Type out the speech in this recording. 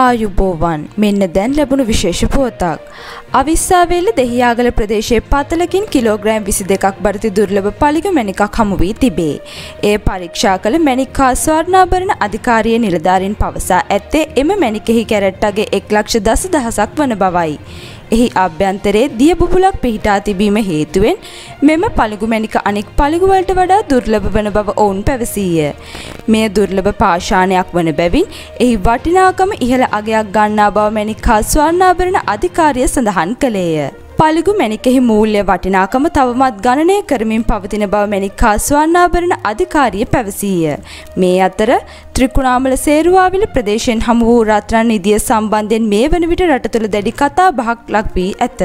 ආයුබෝවන් මෙන්න දැන් ලැබුණු විශේෂ පුවතක්. අවිස්සාවේල්ල දෙහියාගල ප්‍රදේශයේ පතලකින් කිලෝග්‍රෑම් විසි දෙකක් බරති දුර්ලභ පලිග මැනිකක් හමු වී තිබේ. එය පරීක්ෂා කළ මැනික් හා ස්වර්ණාභරණ අධිකාරිය නිලධාරින් පවසා ඇත්තේ එම මැනිකෙහි කැරට්ටගේ එක් ලක්ෂ දස දහසක් වන බවයි. එහි අභ්‍යන්තරයේ දිය බුබුලක් පිහිටා තිබීම හේතුවෙන් මෙම පළිගු මැණික අනෙක් පළිගුවලට වඩා දුර්ලභ වන බව ඔවුන් පැවසීය. මෙය දුර්ලභ පාෂාණයක් වන බැවින් එහි වටිනාකම ඉහළ අගයක් ගන්නා බව මැණික් හා ස්වර්ණාභරණ අධිකාරිය සඳහන් කළේය. පළිගු මැණිකෙහි මූල්‍ය වටිනාකම තවමත් ගණනය කරමින් පවතින බව මැණික් හා ස්වර්ණාභරණ අධිකාරිය පැවසීය. මේ අතර ත්‍රිකුණාමල සේරුවාවිල ප්‍රදේශයෙන් හමු වූ රත්රන් නිදිය සම්බන්ධයෙන් මේ වන විට රට තුළ දැඩි කතා බහක් ලක් වී ඇත.